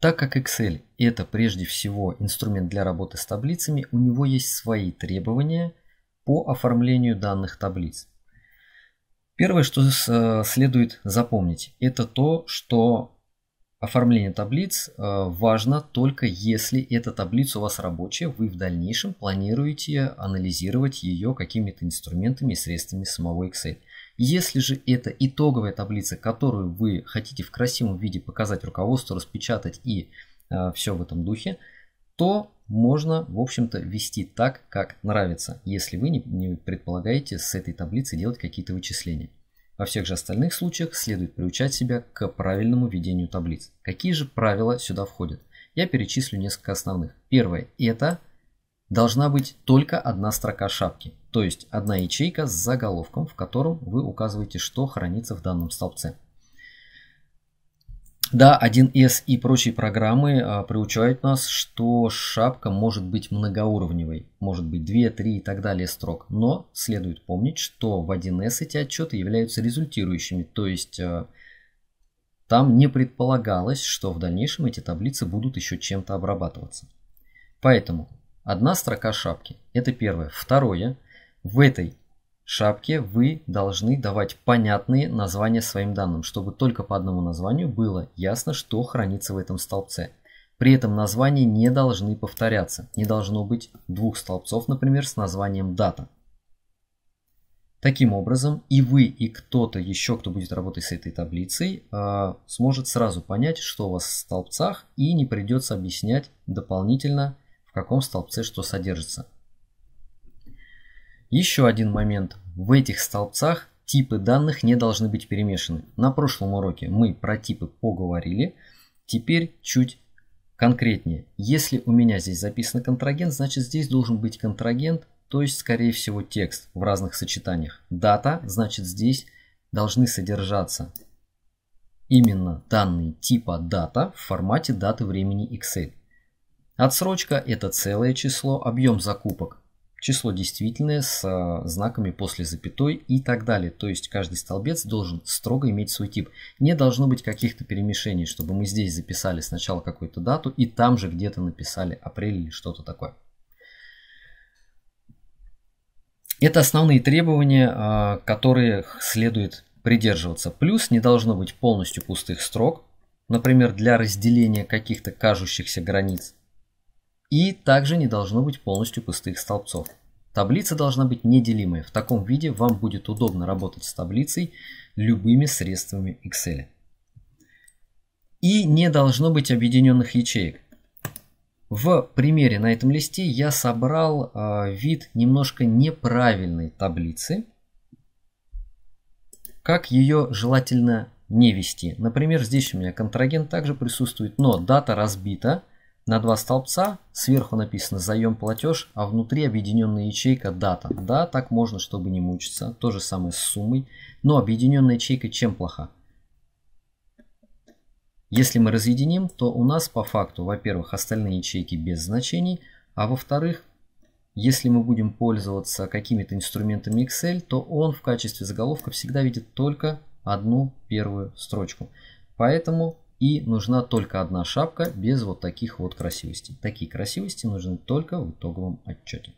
Так как Excel это прежде всего инструмент для работы с таблицами, у него есть свои требования по оформлению данных таблиц. Первое, что э, следует запомнить, это то, что оформление таблиц э, важно только если эта таблица у вас рабочая, вы в дальнейшем планируете анализировать ее какими-то инструментами и средствами самого Excel. Если же это итоговая таблица, которую вы хотите в красивом виде показать руководству, распечатать и э, все в этом духе, то можно, в общем-то, вести так, как нравится, если вы не, не предполагаете с этой таблицей делать какие-то вычисления. Во всех же остальных случаях следует приучать себя к правильному ведению таблиц. Какие же правила сюда входят? Я перечислю несколько основных. Первое – это должна быть только одна строка шапки, то есть одна ячейка с заголовком, в котором вы указываете, что хранится в данном столбце. Да, 1С и прочие программы а, приучают нас, что шапка может быть многоуровневой, может быть 2, 3 и так далее строк. Но следует помнить, что в 1С эти отчеты являются результирующими, то есть а, там не предполагалось, что в дальнейшем эти таблицы будут еще чем-то обрабатываться. Поэтому одна строка шапки – это первое. Второе, в этой шапке вы должны давать понятные названия своим данным, чтобы только по одному названию было ясно, что хранится в этом столбце. При этом названия не должны повторяться. Не должно быть двух столбцов, например, с названием дата. Таким образом, и вы, и кто-то еще, кто будет работать с этой таблицей, а, сможет сразу понять, что у вас в столбцах, и не придется объяснять дополнительно, в каком столбце что содержится. Еще один момент. В этих столбцах типы данных не должны быть перемешаны. На прошлом уроке мы про типы поговорили. Теперь чуть конкретнее. Если у меня здесь записан контрагент, значит здесь должен быть контрагент, то есть скорее всего текст в разных сочетаниях. Дата, значит здесь должны содержаться именно данные типа дата в формате даты времени Excel. Отсрочка это целое число, объем закупок число действительное с а, знаками после запятой и так далее. То есть каждый столбец должен строго иметь свой тип. Не должно быть каких-то перемешений, чтобы мы здесь записали сначала какую-то дату и там же где-то написали апрель или что-то такое. Это основные требования, а, которые следует придерживаться. Плюс не должно быть полностью пустых строк, например, для разделения каких-то кажущихся границ. И также не должно быть полностью пустых столбцов. Таблица должна быть неделимой. В таком виде вам будет удобно работать с таблицей любыми средствами Excel. И не должно быть объединенных ячеек. В примере на этом листе я собрал э, вид немножко неправильной таблицы. Как ее желательно не вести. Например, здесь у меня контрагент также присутствует, но дата разбита на два столбца, сверху написано заем платеж, а внутри объединенная ячейка дата. Да, так можно, чтобы не мучиться. То же самое с суммой. Но объединенная ячейка чем плоха? Если мы разъединим, то у нас по факту, во-первых, остальные ячейки без значений, а во-вторых, если мы будем пользоваться какими-то инструментами Excel, то он в качестве заголовка всегда видит только одну первую строчку. Поэтому и нужна только одна шапка без вот таких вот красивостей. Такие красивости нужны только в итоговом отчете.